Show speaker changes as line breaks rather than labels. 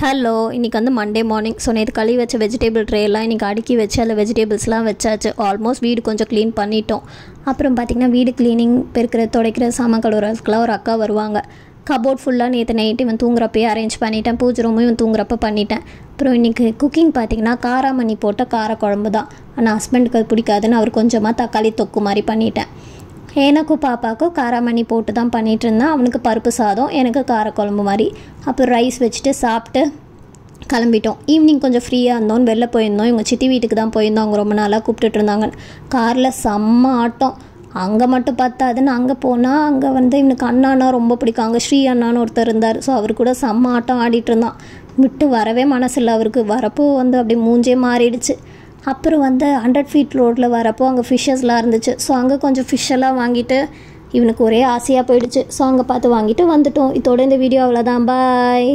Hello இன்றைக்கி வந்து Monday morning so நேற்று கழுவி வச்ச வெஜிடபிள் ட்ரேலாம் எல்லாம் இன்றைக்கி அடுக்கி வச்சு அதில் வெஜிடேபிள்ஸ்லாம் வச்சாச்சு. ஆல்மோஸ்ட் வீடு கொஞ்சம் க்ளீன் பண்ணிட்டோம். அப்புறம் பார்த்திங்கன்னா வீடு க்ளீனிங் பெருக்கிற துடைக்கிற சாம கழுவுறதுக்குலாம் ஒரு அக்கா வருவாங்க. கபோர்ட் ஃபுல்லாக நேற்று நைட்டு இவன் தூங்குறப்பயே அரேஞ்ச் பண்ணிட்டேன். பூஜை ரூமும் இவன் தூங்குறப்ப பண்ணிட்டேன். அப்புறம் இன்றைக்கி குக்கிங் பார்த்திங்கன்னா காராமணி போட்ட கார குழம்பு தான் ஆனால் ஹஸ்பண்டுக்கு அது பிடிக்காதுன்னு அவர் கொஞ்சமாக தக்காளி தொக்கு மாதிரி பண்ணிட்டேன். எனக்கும் பாப்பாவுக்கும் காராமணி போட்டு தான் பண்ணிகிட்டு இருந்தேன் அவனுக்கு பருப்பு சாதம் எனக்கு காரக்குழம்பு மாதிரி. அப்புறம் ரைஸ் வச்சுட்டு சாப்பிட்டு கிளம்பிட்டோம். ஈவினிங் கொஞ்சம் ஃப்ரீயாக இருந்தோம். வெளில போயிருந்தோம். இவங்க சித்தி வீட்டுக்கு தான் போயிருந்தோம். அவங்க ரொம்ப நாளாக கூப்பிட்டுட்டு இருந்தாங்க. காரில் செம்ம ஆட்டம். அங்கே மட்டும் பார்த்தாதுன்னு அங்கே போனால் அங்கே வந்து இவனுக்கு அண்ணானா ரொம்ப பிடிக்கும். அங்கே ஸ்ரீ அண்ணான்னு ஒருத்தர் இருந்தார். ஸோ அவர் கூட செம்ம ஆட்டம் ஆடிட்டு இருந்தான். விட்டு வரவே மனசில்லை அவருக்கு. வரப்போ வந்து அப்படியே மூஞ்சே மாறிடுச்சு. அப்புறம் வந்து ஹண்ட்ரட் ஃபீட் ரோட்டில் வரப்போ அங்கே ஃபிஷ்ஷஸ்லாம் இருந்துச்சு. ஸோ அங்கே கொஞ்சம் ஃபிஷ்ஷெல்லாம் வாங்கிட்டு இவனுக்கு ஒரே ஆசையாக போயிடுச்சு. ஸோ அங்கே பார்த்து வாங்கிட்டு வந்துட்டோம். இதோட இந்த வீடியோ அவ்வளோதான் பாய்